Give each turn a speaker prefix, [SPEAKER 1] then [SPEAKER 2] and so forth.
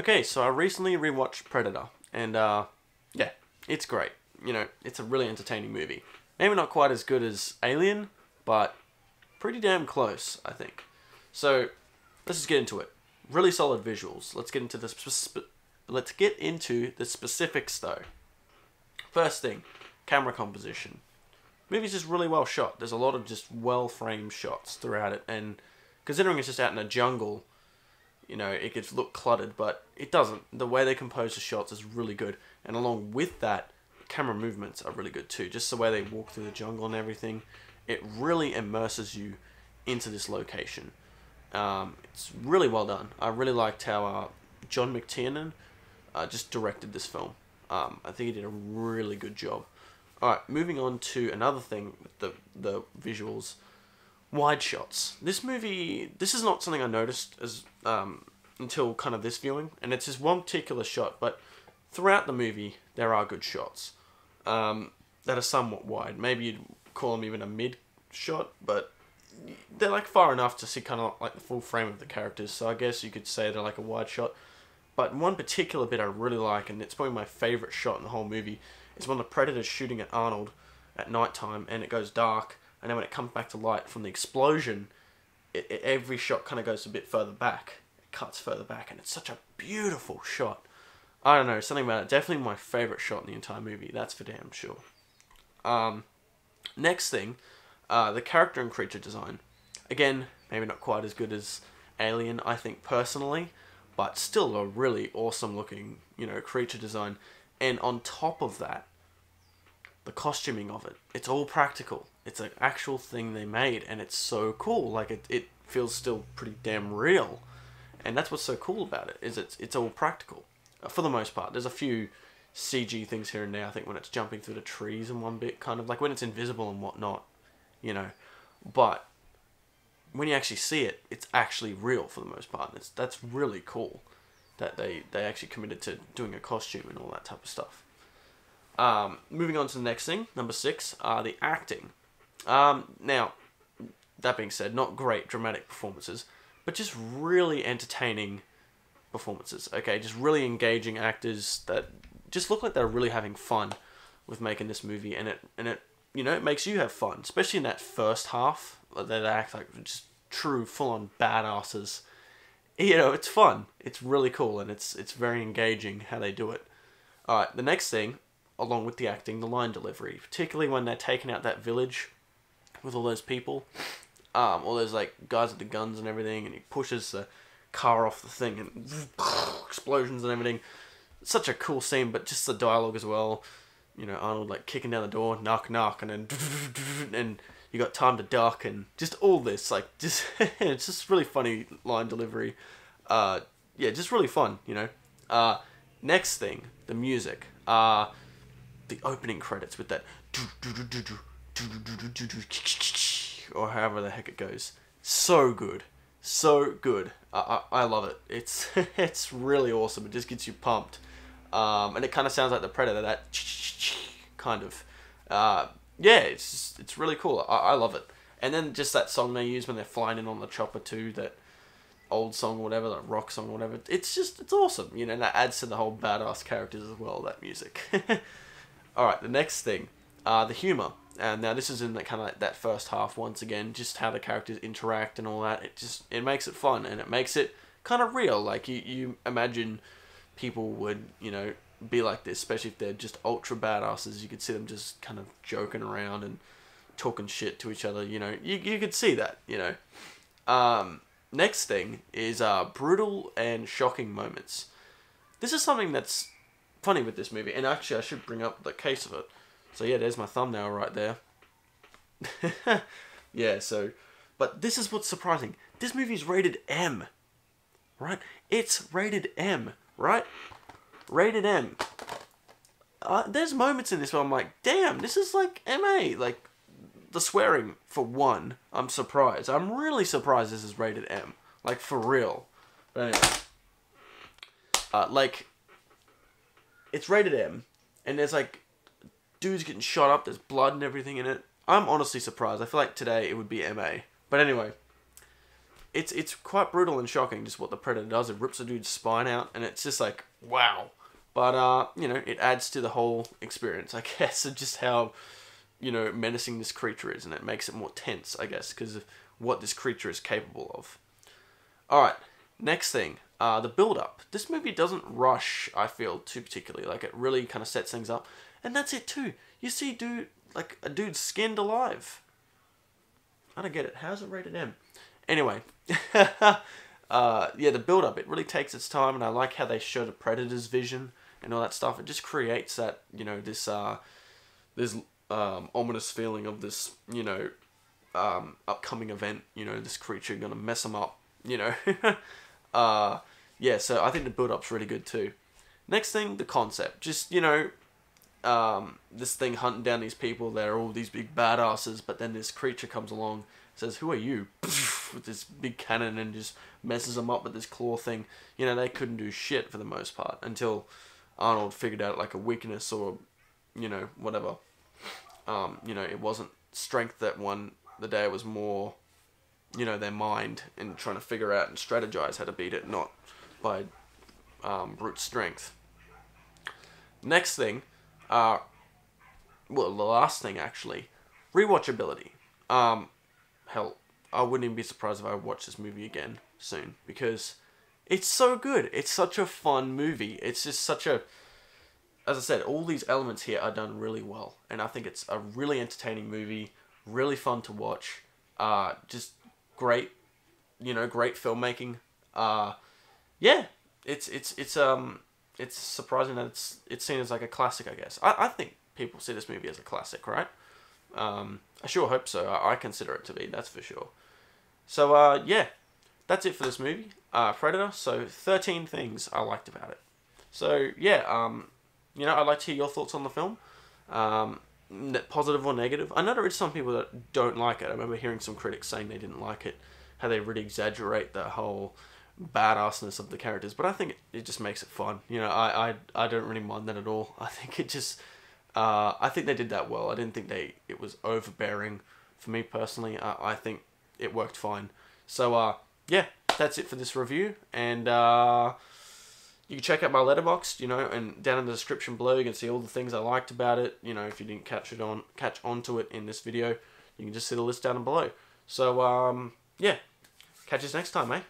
[SPEAKER 1] Okay, so I recently rewatched Predator, and uh, yeah, it's great. You know, it's a really entertaining movie. Maybe not quite as good as Alien, but pretty damn close, I think. So let's just get into it. Really solid visuals. Let's get into the spe- let's get into the specifics though. First thing, camera composition. Movie's just really well shot. There's a lot of just well framed shots throughout it, and considering it's just out in a jungle, you know, it gets look cluttered, but it doesn't. The way they compose the shots is really good, and along with that, camera movements are really good too. Just the way they walk through the jungle and everything, it really immerses you into this location. Um, it's really well done. I really liked how uh, John McTiernan uh, just directed this film. Um, I think he did a really good job. All right, moving on to another thing with the the visuals, wide shots. This movie, this is not something I noticed as um, until kind of this viewing, and it's just one particular shot, but throughout the movie there are good shots um, that are somewhat wide. Maybe you'd call them even a mid shot, but they're like far enough to see kind of like the full frame of the characters. So I guess you could say they're like a wide shot. But one particular bit I really like, and it's probably my favorite shot in the whole movie, is when the predator's shooting at Arnold at nighttime and it goes dark, and then when it comes back to light from the explosion, it, it, every shot kind of goes a bit further back. It cuts further back, and it's such a beautiful shot. I don't know, something about it. Definitely my favorite shot in the entire movie. That's for damn sure. Um, next thing, uh, the character and creature design. Again, maybe not quite as good as Alien, I think personally, but still a really awesome looking, you know, creature design. And on top of that, the costuming of it. It's all practical. It's an actual thing they made, and it's so cool. Like it, it feels still pretty damn real, and that's what's so cool about it. Is it's it's all practical, uh, for the most part. There's a few CG things here and there. I think when it's jumping through the trees in one bit, kind of like when it's invisible and whatnot, you know. But when you actually see it, it's actually real for the most part. And it's that's really cool that they they actually committed to doing a costume and all that type of stuff. Um, moving on to the next thing, number six, uh, the acting. Um, now, that being said, not great dramatic performances, but just really entertaining performances. Okay, just really engaging actors that just look like they're really having fun with making this movie, and it and it you know it makes you have fun, especially in that first half. They act like just true full on badasses. You know, it's fun. It's really cool, and it's it's very engaging how they do it. All right, the next thing along with the acting, the line delivery, particularly when they're taking out that village with all those people, um, all those like guys with the guns and everything, and he pushes the car off the thing and explosions and everything. Such a cool scene, but just the dialogue as well. You know, Arnold like kicking down the door, knock knock, and then and you got time to duck, and just all this like just it's just really funny line delivery. Uh, yeah, just really fun. You know. Uh, next thing, the music. Uh, the opening credits with that or however the heck it goes. So good, so good. I, I, I love it. It's it's really awesome. It just gets you pumped, um, and it kind of sounds like the Predator. That kind of, uh, yeah. It's just, it's really cool. I, I love it. And then just that song they use when they're flying in on the chopper too. That old song or whatever, that rock song or whatever. It's just it's awesome. You know, and that adds to the whole badass characters as well. That music. All right, the next thing, uh, the humor. And now this is in that kind of like that first half once again, just how the characters interact and all that. It just it makes it fun and it makes it kind of real. Like you you imagine people would you know be like this, especially if they're just ultra badasses. You could see them just kind of joking around and talking shit to each other. You know, you you could see that. You know. Um, next thing is uh, brutal and shocking moments. This is something that's funny with this movie, and actually I should bring up the case of it. So yeah, there's my thumbnail right there. yeah, so, but this is what's surprising. This movie is rated M, right? It's rated M, right? Rated M. Uh, there's moments in this where I'm like, damn, this is like MA. Like, the swearing, for one, I'm surprised. I'm really surprised this is rated M. Like, for real. But anyway. Uh, like, it's rated M, and there's like dudes getting shot up. There's blood and everything in it. I'm honestly surprised. I feel like today it would be MA. But anyway, it's it's quite brutal and shocking just what the predator does. It rips a dude's spine out, and it's just like wow. But uh, you know, it adds to the whole experience, I guess, of just how you know menacing this creature is, and it makes it more tense, I guess, because of what this creature is capable of. All right, next thing, uh, the build up. This movie doesn't rush. I feel too particularly like it really kind of sets things up, and that's it too. You see, dude, like a dude skinned alive. I don't get it. How's it rated M? Anyway, uh, yeah, the build up it really takes its time, and I like how they show the predator's vision and all that stuff. It just creates that you know this uh, this um, ominous feeling of this you know um, upcoming event. You know this creature gonna mess them up. You know, uh, yeah. So I think the build up's really good too. Next thing, the concept. Just you know, um, this thing hunting down these people. They're all these big badasses, but then this creature comes along, says, "Who are you?" with this big cannon and just messes them up with this claw thing. You know, they couldn't do shit for the most part until Arnold figured out like a weakness or, you know, whatever. Um, you know, it wasn't strength that won the day. It was more, you know, their mind and trying to figure out and strategize how to beat it, not by um, brute strength. Next thing, uh, well, the last thing actually, rewatchability. Um, hell, I wouldn't even be surprised if I watch this movie again soon because it's so good. It's such a fun movie. It's just such a as I said, all these elements here are done really well, and I think it's a really entertaining movie, really fun to watch. Uh, just great, you know, great filmmaking. Uh, yeah, it's it's it's um it's surprising that it's it's seen as like a classic. I guess I I think people see this movie as a classic, right? Um, I sure hope so. I, I consider it to be. That's for sure. So uh, yeah, that's it for this movie, uh, Predator. So thirteen things I liked about it. So yeah, um, you know, I'd like to hear your thoughts on the film, um, positive or negative. I know there is some people that don't like it. I remember hearing some critics saying they didn't like it, how they really exaggerate the whole badassness of the characters. But I think it, just makes it fun. You know, I, I I don't really mind that at all. I think it just, uh, I think they did that well. I didn't think they it was overbearing. For me personally, I, I think it worked fine. So uh, yeah, that's it for this review, and uh, you can check out my letterbox. you know, and down in the description below you can see all the things I liked about it. You know, if you didn't catch it on catch onto it in this video, you can just see the list down below. So um, yeah, catch us next time, eh?